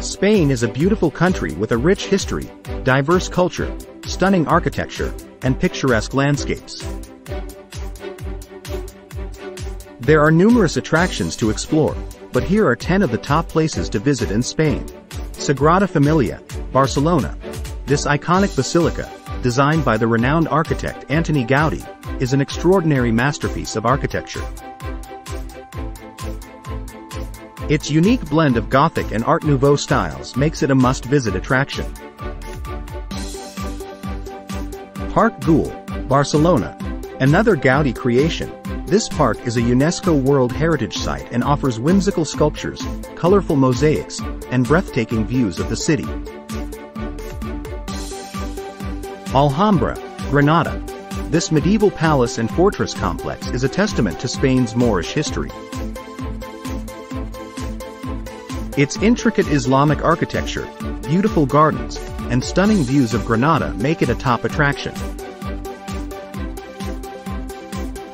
Spain is a beautiful country with a rich history, diverse culture, stunning architecture, and picturesque landscapes. There are numerous attractions to explore, but here are 10 of the top places to visit in Spain. Sagrada Familia, Barcelona. This iconic basilica, designed by the renowned architect Antoni Gaudi, is an extraordinary masterpiece of architecture. Its unique blend of Gothic and Art Nouveau styles makes it a must-visit attraction. Parc Güell, Barcelona. Another Gaudi creation, this park is a UNESCO World Heritage Site and offers whimsical sculptures, colorful mosaics, and breathtaking views of the city. Alhambra, Granada. This medieval palace and fortress complex is a testament to Spain's Moorish history. Its intricate Islamic architecture, beautiful gardens, and stunning views of Granada make it a top attraction.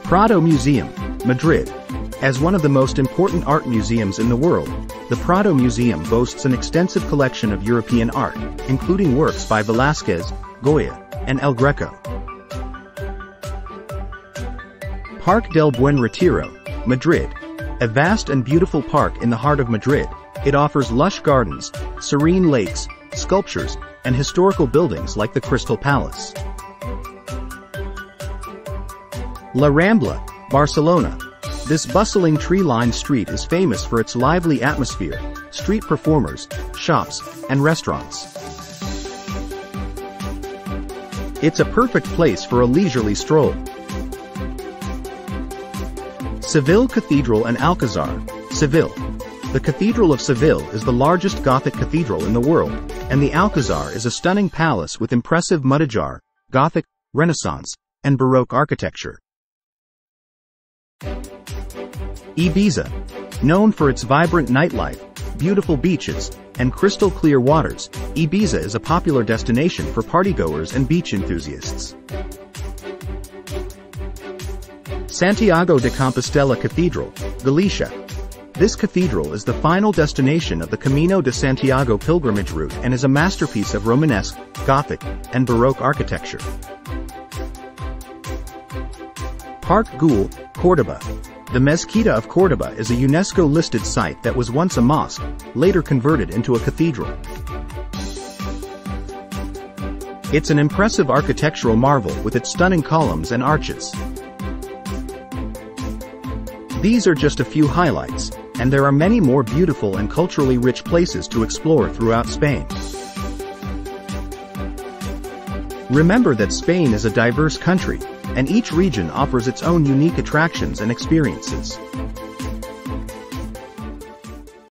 Prado Museum, Madrid. As one of the most important art museums in the world, the Prado Museum boasts an extensive collection of European art, including works by Velázquez, Goya, and El Greco. Park del Buen Retiro, Madrid. A vast and beautiful park in the heart of Madrid, it offers lush gardens, serene lakes, sculptures, and historical buildings like the Crystal Palace. La Rambla, Barcelona. This bustling tree-lined street is famous for its lively atmosphere, street performers, shops, and restaurants. It's a perfect place for a leisurely stroll. Seville Cathedral and Alcazar, Seville. The Cathedral of Seville is the largest Gothic cathedral in the world, and the Alcazar is a stunning palace with impressive Mudéjar, Gothic, Renaissance, and Baroque architecture. Ibiza. Known for its vibrant nightlife, beautiful beaches, and crystal clear waters, Ibiza is a popular destination for partygoers and beach enthusiasts. Santiago de Compostela Cathedral, Galicia. This cathedral is the final destination of the Camino de Santiago pilgrimage route and is a masterpiece of Romanesque, Gothic, and Baroque architecture. Park Güell, Córdoba. The Mezquita of Córdoba is a UNESCO-listed site that was once a mosque, later converted into a cathedral. It's an impressive architectural marvel with its stunning columns and arches. These are just a few highlights, and there are many more beautiful and culturally rich places to explore throughout Spain. Remember that Spain is a diverse country, and each region offers its own unique attractions and experiences.